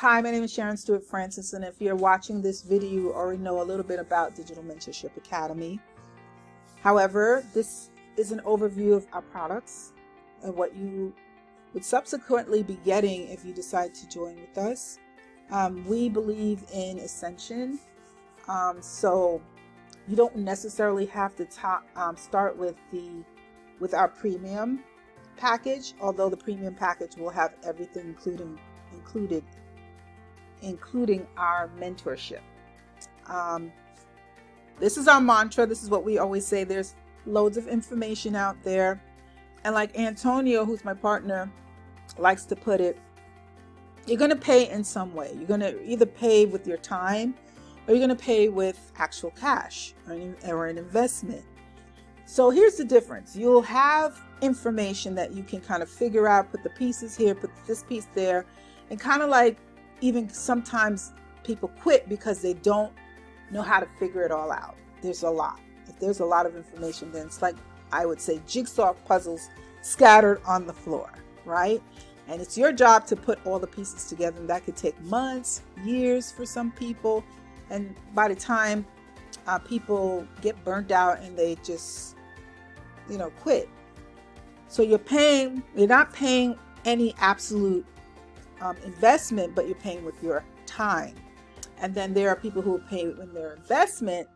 Hi, my name is Sharon Stewart Francis, and if you're watching this video, you already know a little bit about Digital Mentorship Academy. However, this is an overview of our products and what you would subsequently be getting if you decide to join with us. Um, we believe in ascension, um, so you don't necessarily have to top, um, start with the with our premium package, although the premium package will have everything including included including our mentorship. Um, this is our mantra. This is what we always say. There's loads of information out there. And like Antonio, who's my partner, likes to put it, you're going to pay in some way. You're going to either pay with your time or you're going to pay with actual cash or an, or an investment. So here's the difference. You'll have information that you can kind of figure out, put the pieces here, put this piece there, and kind of like even sometimes people quit because they don't know how to figure it all out. There's a lot. If there's a lot of information, then it's like I would say jigsaw puzzles scattered on the floor, right? And it's your job to put all the pieces together. And that could take months, years for some people. And by the time uh, people get burnt out and they just, you know, quit. So you're paying, you're not paying any absolute um, investment, but you're paying with your time. And then there are people who will pay with their investment,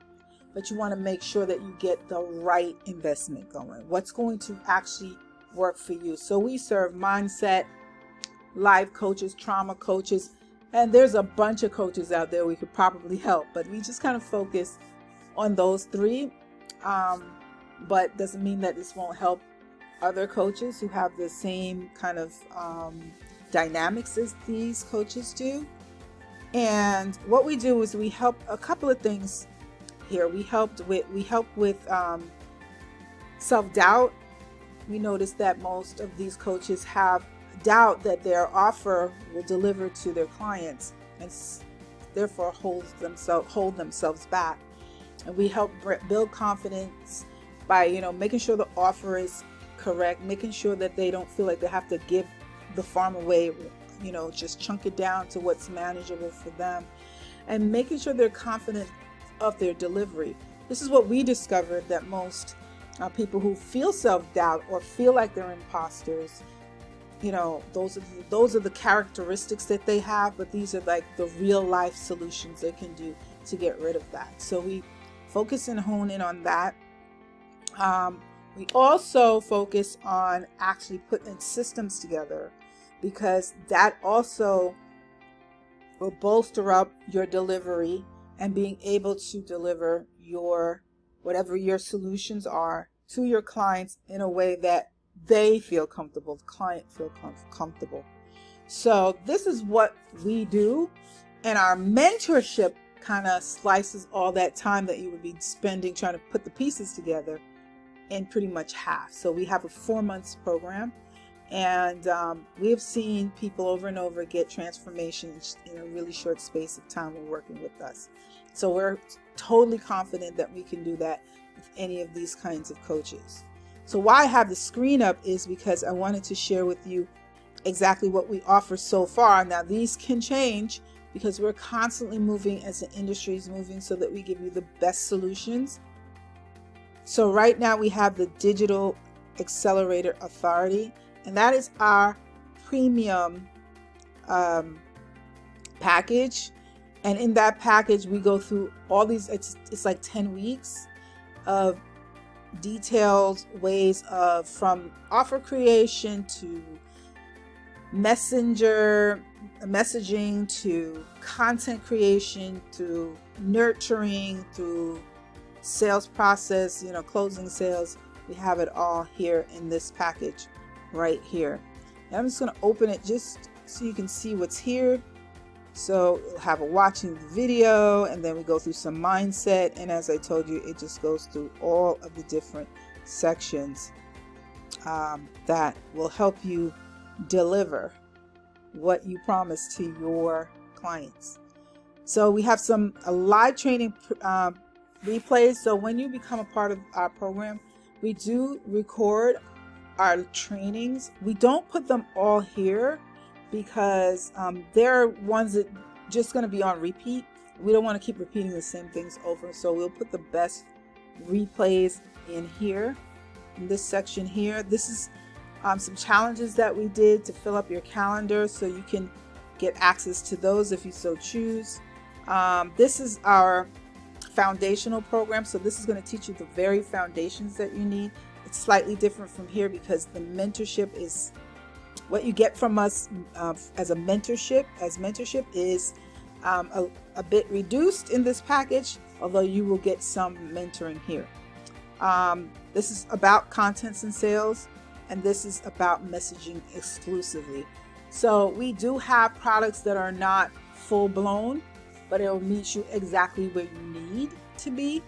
but you want to make sure that you get the right investment going. What's going to actually work for you? So we serve mindset, life coaches, trauma coaches, and there's a bunch of coaches out there we could probably help, but we just kind of focus on those three. Um, but doesn't mean that this won't help other coaches who have the same kind of um, dynamics as these coaches do. And what we do is we help a couple of things here. We helped with we help with um, self doubt. We notice that most of these coaches have doubt that their offer will deliver to their clients, and therefore hold themselves hold themselves back. And we help build confidence by you know making sure the offer is correct, making sure that they don't feel like they have to give the farm away, you know, just chunk it down to what's manageable for them and making sure they're confident of their delivery. This is what we discovered that most uh, people who feel self-doubt or feel like they're imposters, you know, those are the, those are the characteristics that they have, but these are like the real life solutions they can do to get rid of that. So we focus and hone in on that. Um, we also focus on actually putting systems together because that also will bolster up your delivery and being able to deliver your whatever your solutions are to your clients in a way that they feel comfortable, the client feel com comfortable. So this is what we do and our mentorship kind of slices all that time that you would be spending trying to put the pieces together in pretty much half. So we have a four months program and um, we have seen people over and over get transformations in a really short space of time when working with us. So we're totally confident that we can do that with any of these kinds of coaches. So why I have the screen up is because I wanted to share with you exactly what we offer so far. Now these can change because we're constantly moving as the industry is moving so that we give you the best solutions. So right now we have the Digital Accelerator Authority and that is our premium um, package. And in that package, we go through all these, it's, it's like 10 weeks of detailed ways of from offer creation to messenger messaging to content creation to nurturing to sales process you know closing sales we have it all here in this package right here. I'm just going to open it just so you can see what's here. So have a watching video and then we go through some mindset. And as I told you, it just goes through all of the different sections um, that will help you deliver what you promise to your clients. So we have some a live training uh, replays. So when you become a part of our program, we do record our trainings. We don't put them all here because um, they're ones that just going to be on repeat. We don't want to keep repeating the same things over, so we'll put the best replays in here, in this section here. This is um, some challenges that we did to fill up your calendar so you can get access to those if you so choose. Um, this is our foundational program, so this is going to teach you the very foundations that you need. It's slightly different from here because the mentorship is what you get from us uh, as a mentorship, as mentorship is um, a, a, bit reduced in this package, although you will get some mentoring here. Um, this is about contents and sales, and this is about messaging exclusively. So we do have products that are not full blown, but it'll meet you exactly where you need to be.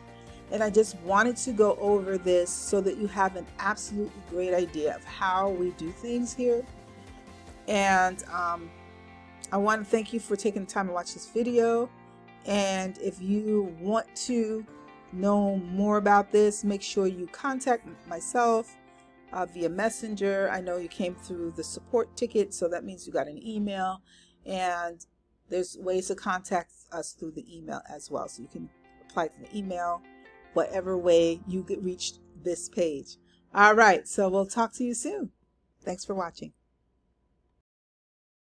And I just wanted to go over this so that you have an absolutely great idea of how we do things here. And um, I want to thank you for taking the time to watch this video. And if you want to know more about this, make sure you contact myself uh, via messenger. I know you came through the support ticket, so that means you got an email. And there's ways to contact us through the email as well. So you can apply to the email, whatever way you get reached this page. All right, so we'll talk to you soon. Thanks for watching.